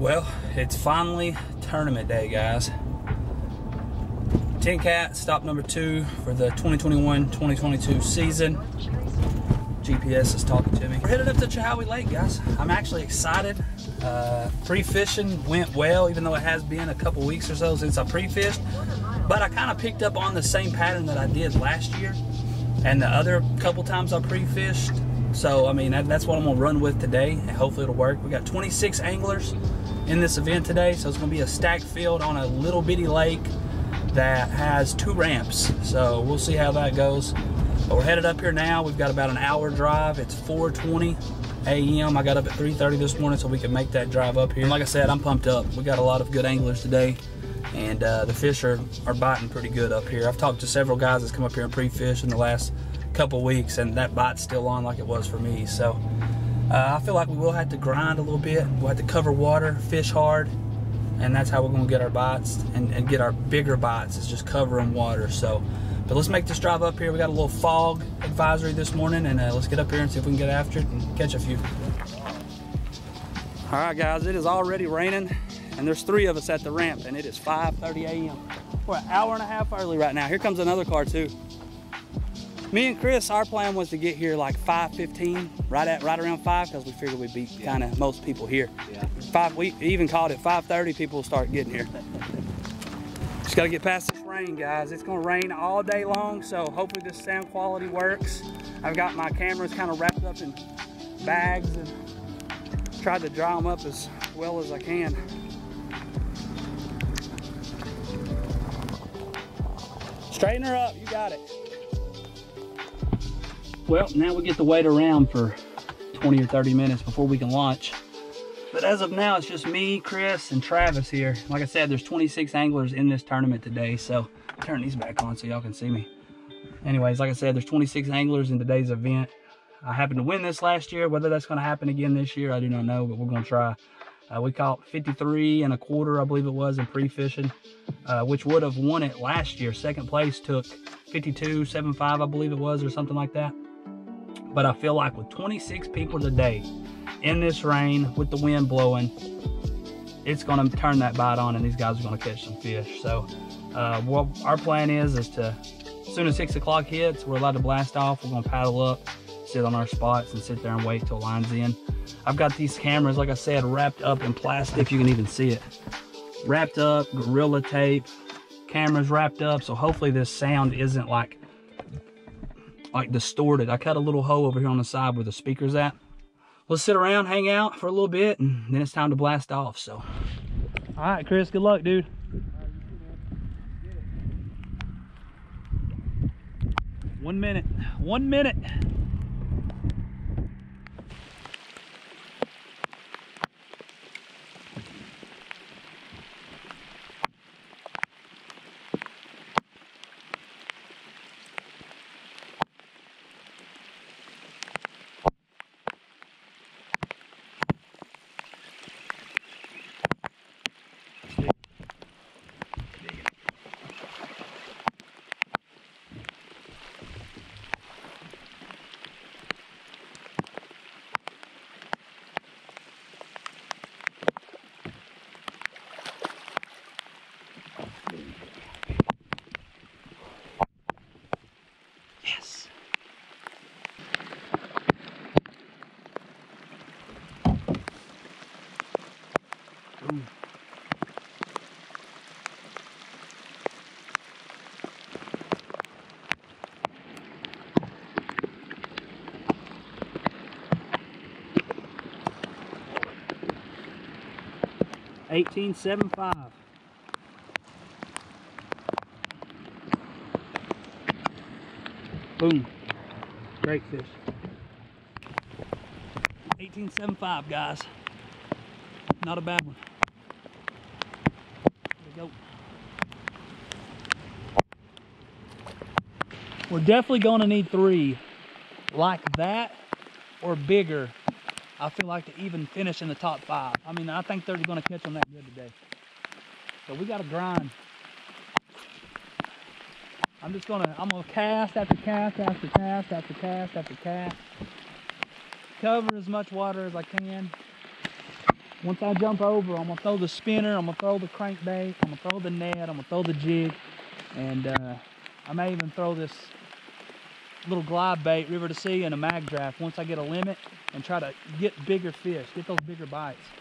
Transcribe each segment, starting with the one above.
Well, it's finally tournament day, guys. TNKATT, stop number two for the 2021-2022 season. GPS is talking to me. We're headed up to Chilhowee Lake, guys. I'm actually excited. Uh, pre-fishing went well, even though it has been a couple weeks or so since I pre-fished. But I kind of picked up on the same pattern that I did last year and the other couple times I pre-fished. So, I mean, that, that's what I'm gonna run with today, and hopefully it'll work. We got 26 anglers in this event today, so it's gonna be a stacked field on a little bitty lake that has two ramps. So we'll see how that goes. But we're headed up here now. We've got about an hour drive. It's 4:20 a.m. I got up at 3:30 this morning so we can make that drive up here. And like I said, I'm pumped up. We got a lot of good anglers today, and uh, the fish are, are biting pretty good up here. I've talked to several guys that's come up here and pre-fish in the last couple weeks, and that bite's still on like it was for me. So uh, I feel like we will have to grind a little bit. We'll have to cover water, fish hard, and that's how we're gonna get our bites and, and get our bigger bites is just covering water. So, but let's make this drive up here. We got a little fog advisory this morning and uh, let's get up here and see if we can get after it and catch a few. All right guys, it is already raining and there's three of us at the ramp and it is 5.30 a.m. We're an hour and a half early right now. Here comes another car too. Me and Chris, our plan was to get here like 5.15, right at right around 5, because we figured we'd beat kind of most people here. Yeah. Five, we even called it 5.30, people will start getting here. Just gotta get past this rain, guys. It's gonna rain all day long, so hopefully this sound quality works. I've got my cameras kind of wrapped up in bags and tried to dry them up as well as I can. Straighten her up, you got it. Well, now we get to wait around for 20 or 30 minutes before we can launch. But as of now, it's just me, Chris, and Travis here. Like I said, there's 26 anglers in this tournament today, so I turn these back on so y'all can see me. Anyways, like I said, there's 26 anglers in today's event. I happened to win this last year. Whether that's going to happen again this year, I do not know, but we're going to try. Uh, we caught 53 and a quarter, I believe it was, in pre-fishing, uh, which would have won it last year. Second place took 52, 75, I believe it was, or something like that. But I feel like with 26 people today in this rain with the wind blowing, it's going to turn that bite on and these guys are going to catch some fish. So uh, what our plan is, is to, as soon as six o'clock hits, we're allowed to blast off. We're going to paddle up, sit on our spots and sit there and wait till lines in. I've got these cameras, like I said, wrapped up in plastic. If you can even see it. Wrapped up, Gorilla Tape, cameras wrapped up. So hopefully this sound isn't like like distorted. I cut a little hole over here on the side where the speaker's at. Let's sit around, hang out for a little bit, and then it's time to blast off, so. All right, Chris, good luck, dude. One minute, one minute. 1875. Boom. Great fish. 1875, guys. Not a bad one. There we go. We're definitely going to need three like that or bigger I feel like to even finish in the top five. I mean, I think they're going to catch them that good today. So we got to grind. I'm just gonna, I'm gonna cast after cast after cast after cast after cast. Cover as much water as I can. Once I jump over, I'm gonna throw the spinner, I'm gonna throw the crankbait, I'm gonna throw the Ned, I'm gonna throw the jig, and uh, I may even throw this little glide bait, River2Sea, and a Magdraft once I get a limit and try to get bigger fish, get those bigger bites.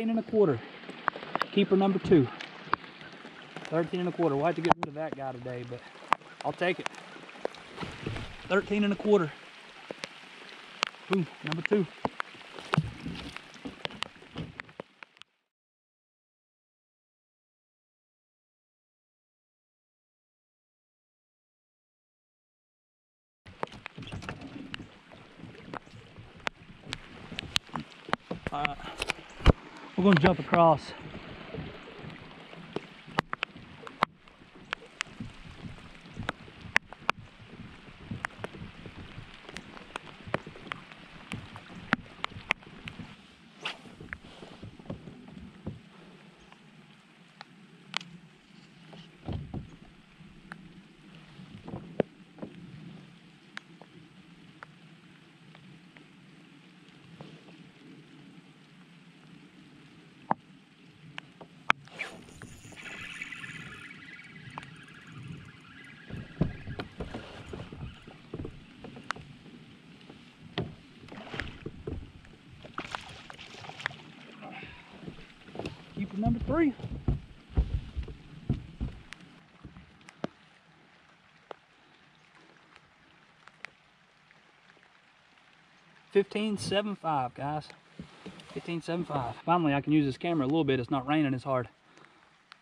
Thirteen and a quarter. Keeper number two. 13 and a quarter. We'll have to get rid of that guy today, but I'll take it. 13 and a quarter. Boom, number two. Uh, we're gonna jump across. Keeper number three. Fifteen seven five, guys. Fifteen seven five. Finally, I can use this camera a little bit. It's not raining as hard.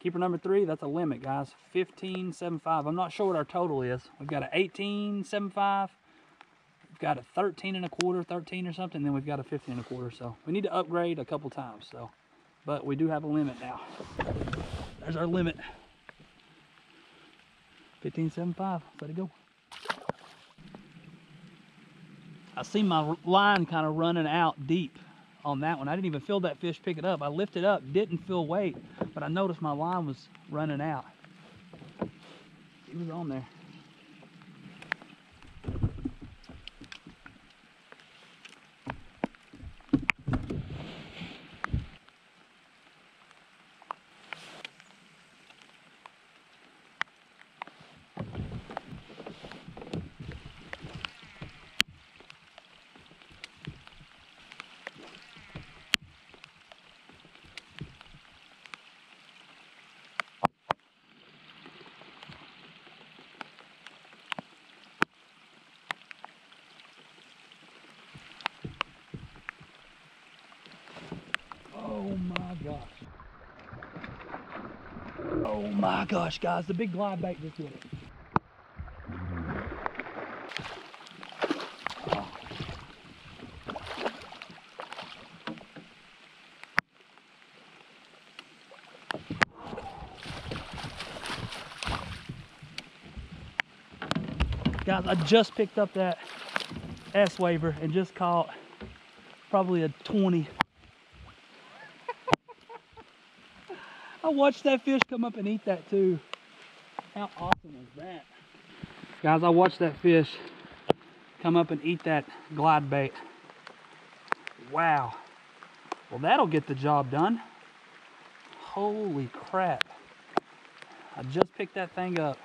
Keeper number three, that's a limit, guys. Fifteen seven five. I'm not sure what our total is. We've got an eighteen seven five. We've got a 13 and a quarter, 13 or something, then we've got a 15 and a quarter. So we need to upgrade a couple times. So but we do have a limit now. There's our limit. 1575, let it go. I see my line kind of running out deep on that one. I didn't even feel that fish pick it up. I lifted up, didn't feel weight, but I noticed my line was running out. He was on there. Oh my gosh. Oh my gosh, guys, the big glide bait just hit it. Guys, I just picked up that S-Waver and just caught probably a 20 I watched that fish come up and eat that too. How awesome was that? Guys, I watched that fish come up and eat that glide bait. Wow. Well, that'll get the job done. Holy crap. I just picked that thing up.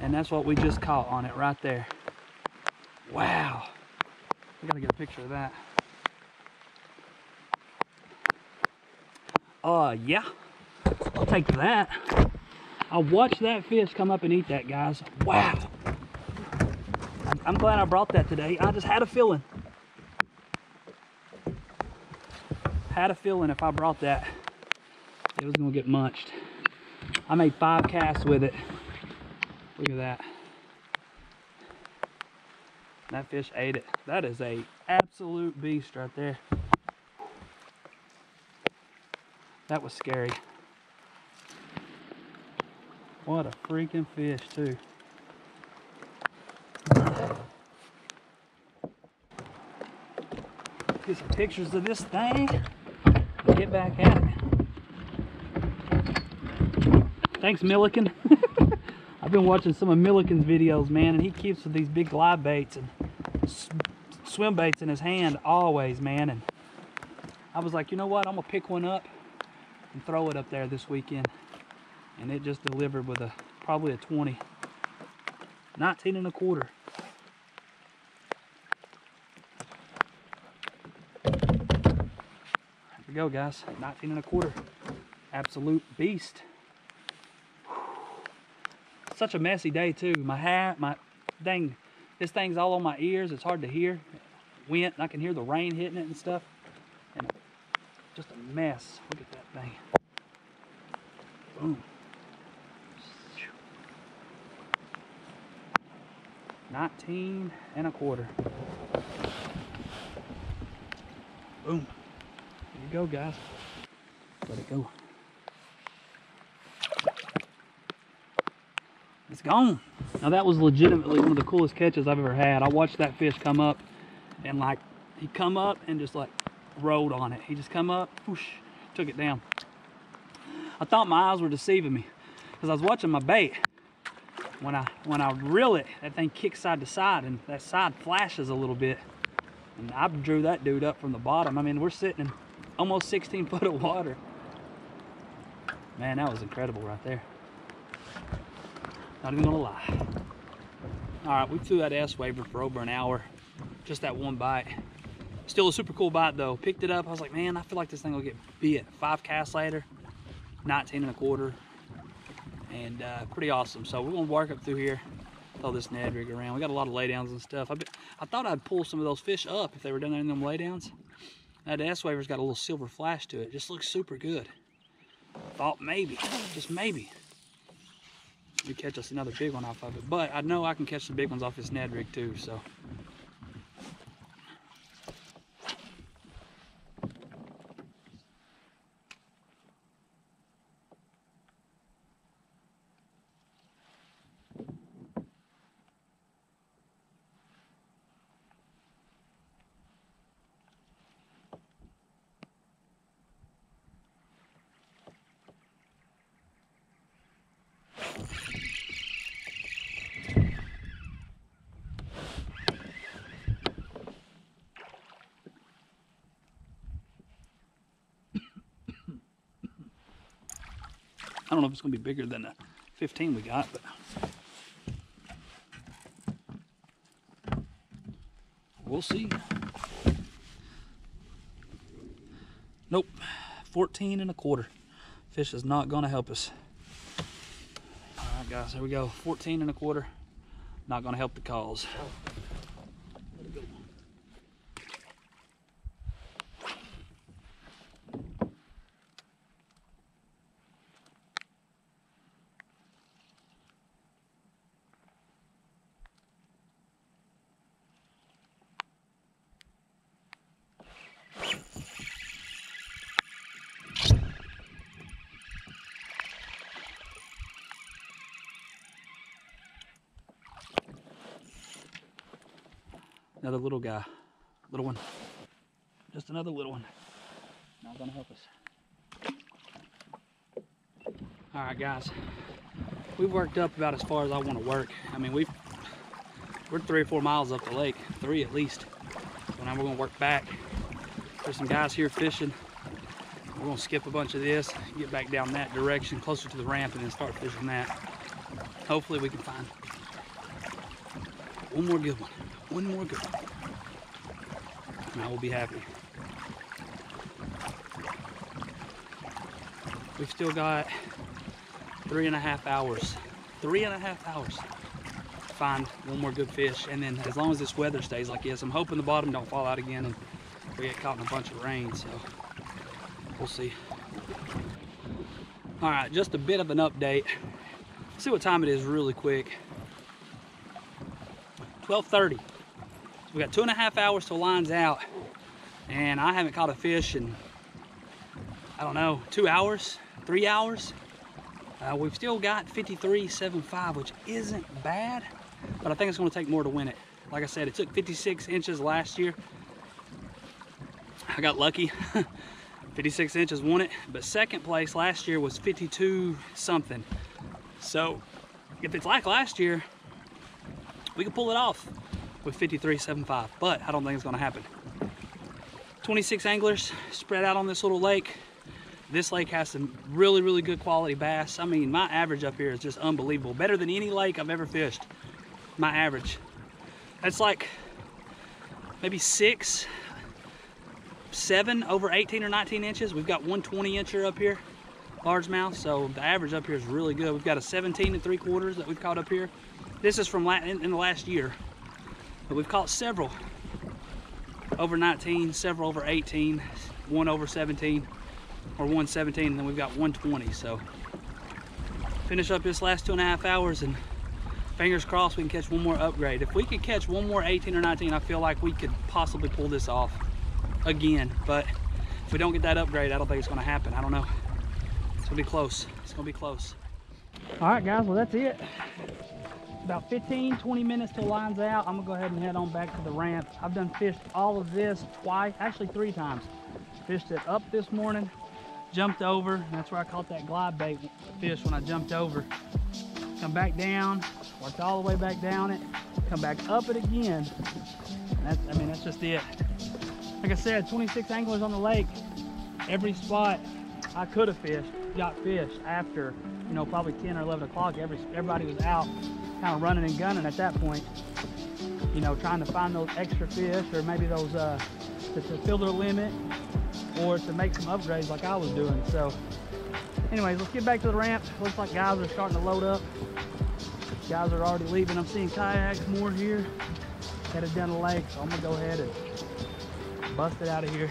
And that's what we just caught on it right there. Wow. We gotta get a picture of that. Uh, yeah. I'll take that. I watched that fish come up and eat that, guys. Wow. I'm- I'm glad I brought that today. I just had a feeling. Had a feeling if I brought that, it was gonna get munched. I made five casts with it. Look at that. That fish ate it. That is a absolute beast right there. That was scary. What a freaking fish too. Get some pictures of this thing. Get back at it. Thanks, Milliken. I've been watching some of Milliken's videos, man, and he keeps with these big live baits and swim baits in his hand always, man. And I was like, you know what? I'm gonna pick one up and throw it up there this weekend. And it just delivered with a probably a 20. 19 and a quarter. we go, guys. 19 and a quarter. Absolute beast. Such a messy day, too. My hat, my dang, this thing's all on my ears. It's hard to hear. Wind, I can hear the rain hitting it and stuff. And just a mess. Look at that. Boom. 19 and a quarter. Boom There you go, guys. Let it go. It's gone. Now that was legitimately one of the coolest catches I've ever had. I watched that fish come up and like, he come up and just like rode on it. He just come up, whoosh, took it down. I thought my eyes were deceiving me because I was watching my bait. When I when I reel it, that thing kicks side to side and that side flashes a little bit. And I drew that dude up from the bottom. I mean, we're sitting in almost 16 foot of water. Man, that was incredible right there. Not even gonna lie. All right, we threw that S-Waver for over an hour. Just that one bite. Still a super cool bite though. Picked it up, I was like, man, I feel like this thing will get bit. Five casts later, 19 and a quarter. And uh, pretty awesome. So we're gonna work up through here, throw this Ned rig around. We got a lot of laydowns and stuff. I, I thought I'd pull some of those fish up if they were down there in them laydowns. That S-Waver's got a little silver flash to it. Just looks super good. Thought maybe, just maybe, we catch us another big one off of it. But I know I can catch the big ones off this Ned rig too, so. I don't know if it's going to be bigger than the 15 we got, but we'll see. Nope, 14 and a quarter. Fish is not going to help us. All right, guys, here we go. 14 and a quarter. Not going to help the cause. Another little guy. Little one. Just another little one. Not gonna help us. All right, guys. We've worked up about as far as I want to work. I mean, we've we're three or four miles up the lake, three at least. So now we're gonna work back. There's some guys here fishing. We're gonna skip a bunch of this, get back down that direction, closer to the ramp, and then start fishing that. Hopefully we can find one more good one. One more one. And I will be happy. We've still got three and a half hours. Three and a half hours find one more good fish. And then as long as this weather stays like this, I'm hoping the bottom don't fall out again and we get caught in a bunch of rain. So we'll see. All right, just a bit of an update. see what time it is really quick. 12.30. We got two and a half hours till lines out, and I haven't caught a fish in, I don't know, two hours, three hours. Uh, we've still got 53.75, which isn't bad, but I think it's gonna take more to win it. Like I said, it took 56 inches last year. I got lucky. 56 inches won it, but second place last year was 52 something. So if it's like last year, we could pull it off with 53.75, but I don't think it's gonna happen. 26 anglers spread out on this little lake. This lake has some really, really good quality bass. I mean, my average up here is just unbelievable. Better than any lake I've ever fished, my average. That's like maybe six, seven over 18 or 19 inches. We've got 120 incher up here, largemouth. So the average up here is really good. We've got a 17 and three quarters that we've caught up here. This is from in the last year, but we've caught several over 19, several over 18, one over 17 or 117, and then we've got 120. So finish up this last two and a half hours and fingers crossed we can catch one more upgrade. If we could catch one more 18 or 19, I feel like we could possibly pull this off again. But if we don't get that upgrade, I don't think it's gonna happen. I don't know. It's gonna be close. It's gonna be close. All right, guys, well, that's it. About 15, 20 minutes till lines out. I'm gonna go ahead and head on back to the ramp. I've done fished all of this twice, actually three times. Fished it up this morning, jumped over. And that's where I caught that glide bait fish when I jumped over. Come back down, worked all the way back down it, come back up it again. That's, I mean, that's just it like I said, 26 anglers on the lake. Every spot I could have fished, got fish after, you know, probably 10 or 11 o'clock. Every, everybody was out kind of running and gunning at that point, you know, trying to find those extra fish or maybe those, uh, to, to fill their limit or to make some upgrades like I was doing. So anyways, let's get back to the ramp. Looks like guys are starting to load up. Guys are already leaving. I'm seeing kayaks more here, headed down the lake. So I'm gonna go ahead and bust it out of here.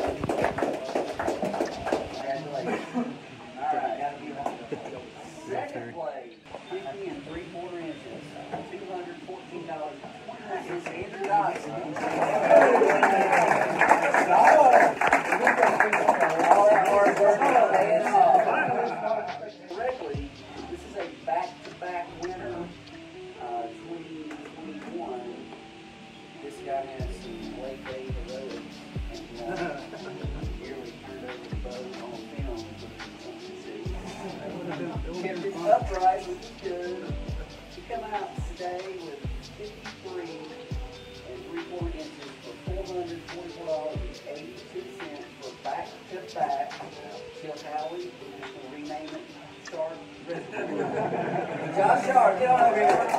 don't know.